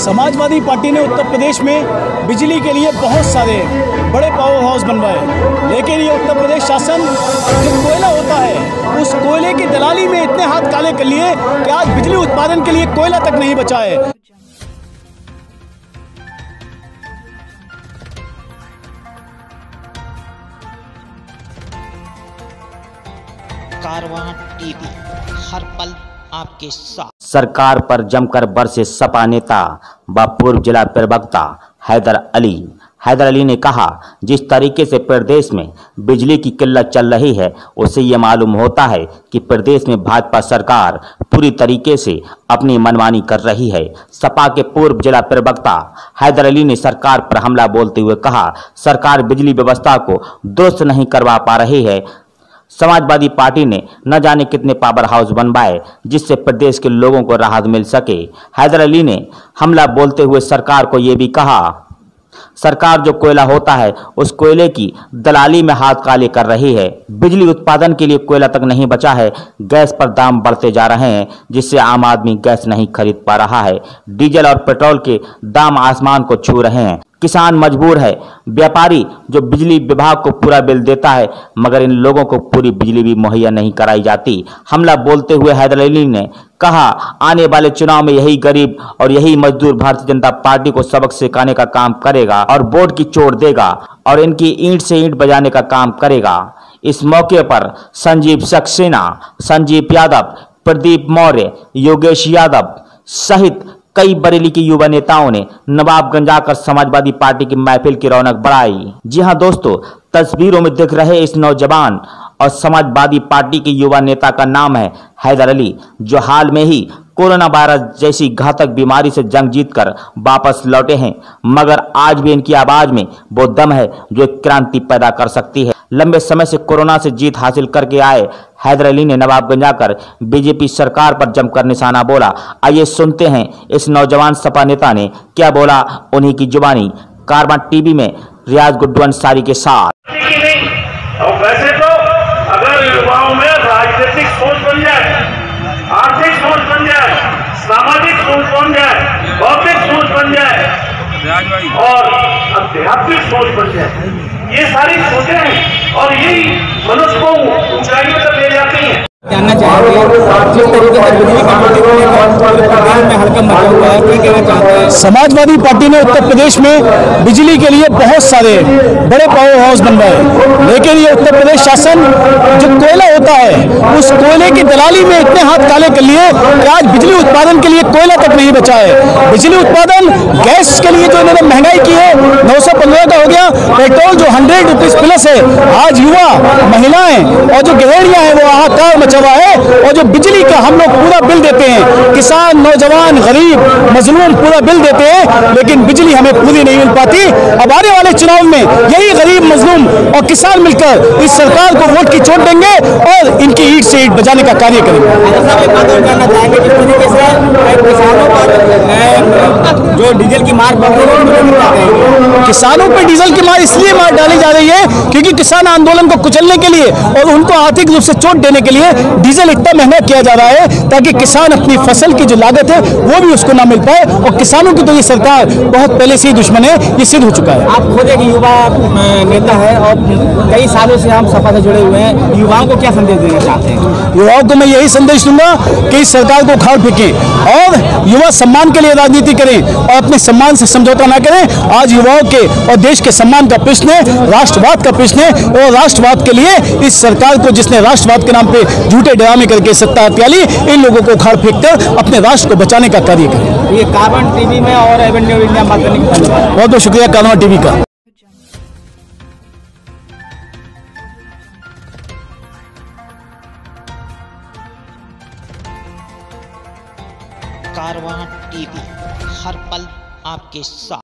Samajwadi party ने उत्तर प्रदेश में बिजली के लिए बहुत सारे बड़े पावर हाउस बनवाए। लेकिन ये उत्तर प्रदेश शासन जो कोयला होता है, उस कोयले की दलाली में इतने हाथ काले कर लिए कि आज बिजली उत्पादन के लिए कोयला तक नहीं बचा है। कारवां टीवी, हर पल आपके साथ। सरकार पर जमकर बरसे सपा नेता, व पूर्व जिला प्रवक्ता हैदर अली। हैदर अली ने कहा, जिस तरीके से प्रदेश में बिजली की किल्लत चल रही है उससे ये मालूम होता है कि प्रदेश में भाजपा सरकार पूरी तरीके से अपनी मनमानी कर रही है। सपा के पूर्व जिला प्रवक्ता हैदर अली ने सरकार पर हमला बोलते हुए कहा, सरकार बिजली व्यवस्था को दुरुस्त नहीं करवा पा रही है समाजवादी पार्टी ने न जाने कितने पावर हाउस बनवाए, जिससे प्रदेश के लोगों को राहत मिल सके। हैदर अली ने हमला बोलते हुए सरकार को ये भी कहा, सरकार जो कोयला होता है, उस कोयले की दलाली में हाथ काले कर रही है। बिजली उत्पादन के लिए कोयला तक नहीं बचा है, गैस पर दाम बढ़ते जा रहे हैं, जिससे आम आदमी गैस नहीं खरीद पा रहा है। डीजल और पेट्रोल के दाम आसमान को छू रहे हैं। किसान मजबूर है। व्यापारी जो बिजली विभाग को पूरा बिल देता है, मगर इन लोगों को पूरी बिजली भी मुहैया नहीं कराई जाती। हमला बोलते हुए हैदर अली ने कहा, आने वाले चुनाव में यही गरीब और यही मजदूर भारतीय जनता पार्टी को सबक सिखाने का काम करेगा और वोट की चोट देगा और इनकी ईंट से ईंट बजाने का काम करेगा। इस मौके पर संजीव सक्सेना, संजीव यादव, प्रदीप मौर्य, योगेश यादव सहित कई बरेली के युवा नेताओं ने नवाबगंज आकर समाजवादी पार्टी की महफिल की रौनक बढ़ाई। जी हाँ दोस्तों, तस्वीरों में दिख रहे इस नौजवान और समाजवादी पार्टी के युवा नेता का नाम है हैदर अली, जो हाल में ही कोरोना वायरस जैसी घातक बीमारी से जंग जीतकर वापस लौटे हैं। मगर आज भी इनकी आवाज़ में वो दम है जो क्रांति पैदा कर सकती है। लंबे समय से कोरोना से जीत हासिल करके आए। हैदर अली ने नवाबगंज आकर बीजेपी सरकार पर जमकर निशाना बोला। आइए सुनते हैं इस नौजवान सपा नेता ने क्या बोला। उन्हीं की जुबानी। कारवा टीवी में रियाज गुड्डू अंसारी के साथ। तो युवाओं में राजनीतिक सोच बन जाए, आर्थिक सोच बन जाए, सामाजिक सोच बन जाए भौतिक और आध्यात्मिक सोच बन जाए ये सारी सोचें हैं और यही मनुष्य को ऊंचाई तक ले जाती है। जानना चाहेंगे। जिस तरीके से हड़कम मचा हुआ है। क्या कहना चाहते हैं? समाजवादी पार्टी ने उत्तर प्रदेश में बिजली के लिए बहुत सारे बड़े पावर हाउस बनवाए। लेकिन ये उत्तर प्रदेश शासन जो कोयला होता है, उस कोयले की दलाली में इतने हाथ काले कर लिए आज बिजली उत्पादन के लिए कोयला तक नहीं बचा है। बिजली उत्पादन गैस के लिए जो इन्होंने महँगाई की है, नौ सौ पंद्रह का हो गया, पेट्रोल जो हंड्रेड रुपीज़ प्लस है, आज युवा, महिलाएँ और जो गृहिणियाँ हैं, वो हाहाकार मचा हुआ है। और जो बिजली का हम लोग पूरा बिल देते हैं किसान नौजवान गरीब मजलूम पूरा बिल देते हैं लेकिन बिजली हमें पूरी नहीं मिल पाती। अब आने वाले चुनाव में यही गरीब मजलूम और किसान मिलकर इस सरकार को वोट की चोट देंगे और इनकी ईट से ईट बजाने का कार्य करेंगे। जो डीजल की मार किसानों पर डीजल की मार इसलिए मार डाली जा रही है क्योंकि किसान आंदोलन को कुचलने के लिए और उनको आर्थिक रूप से चोट देने के लिए डीजल इतना महँगा किया जा रहा है ताकि किसान अपनी फ़सल की जो लागत है वो भी उसको ना मिल पाए और किसानों की तो ये सरकार बहुत पहले से ही दुश्मन है ये सिद्ध हो चुका है। आप खुद एक युवा नेता है और कई सालों से हम सपा से जुड़े हुए हैं। युवाओं को क्या संदेश देना चाहते हैं? युवाओं को मैं यही संदेश दूँगा कि इस सरकार को उखाड़ फेंकें और युवा सम्मान के लिए राजनीति करें और अपने सम्मान से समझौता ना करें। आज युवाओं के और देश के सम्मान का प्रश्न है राष्ट्रवाद का प्रश्न है और राष्ट्रवाद के लिए इस सरकार को जिसने राष्ट्रवाद के नाम पे झूठे ड्रामे करके सत्ता हत्या ली इन लोगों को उखाड़ फेंक कर अपने राष्ट्र को बचाने का कार्य करें। ये कार्बन टीवी में और एवेन्यू इंडिया बात करने बहुत बहुत शुक्रिया कार्बन टीवी का। कारवां टीवी हर पल आपके साथ।